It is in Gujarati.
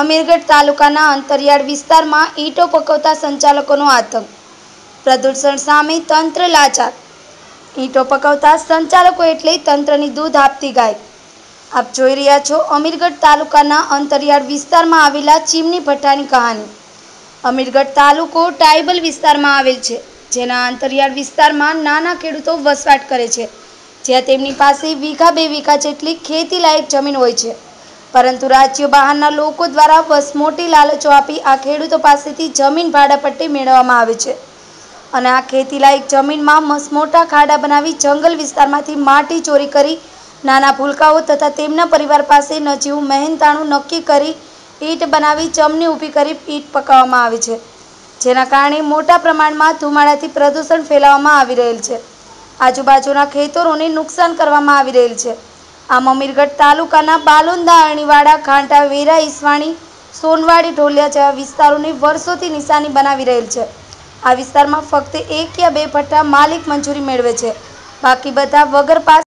અમીરગઢ તાલુકાના અંતરિયાળ વિસ્તારમાં ઈંટો પકવતા સંચાલકોનો આતંક. પ્રદૂષણ સામે તંત્ર લાચાર. ઈંટો પકવતા સંચાલકો એટલે તંત્રની દૂધ આપતી ગાય. આપ જોઈ રહ્યા છો અમીરગઢ તાલુકાના અંતરિયાળ વિસ્તારમાં આવેલા ચીમની ભઠ્ઠાની કહાની. અમીરગઢ તાલુકો ટ્રાઇબલ વિસ્તારમાં આવેલ છે. જેના અંતરિયાળ વિસ્તારમાં નાના ખેડૂતો વસવાટ કરે છે, જ્યાં તેમની પાસે વીઘા બે વીઘા જેટલી ખેતીલાયક જમીન હોય છે. પરંતુ રાજ્ય બહારના લોકો દ્વારા બસ મોટી લાલચો આપી આ ખેડૂતો પાસેથી જમીન ભાડાપટ્ટી મેળવવામાં આવે છે. અને આ ખેતીલાયક જમીનમાં મસમોટા ખાડા બનાવી જંગલ વિસ્તારમાંથી માટી ચોરી કરી, નાના ભૂલકાઓ તથા તેમના પરિવાર પાસે નજીવું મહેનતાણું નક્કી કરી, ઈંટ બનાવી ચમની ઊભી કરી ઈંટ પકાવવામાં આવે છે. જેના કારણે મોટા પ્રમાણમાં ધુમાડાથી પ્રદૂષણ ફેલાવવામાં આવી રહેલ છે. આજુબાજુના ખેતરોને નુકસાન કરવામાં આવી રહેલ છે. આમ અમીરગઢ તાલુકાના બાલુંદા, અણીવાડા ઘાંટા વેરા, ઈસવાણી, સોનવાડી, ઢોલિયા જેવા વિસ્તારોને વર્ષોથી નિશાની બનાવી રહેલ છે. આ વિસ્તારમાં ફક્ત એક યા બે ભઠ્ઠા માલિક મંજૂરી મેળવે છે. બાકી બધા વગર પાસ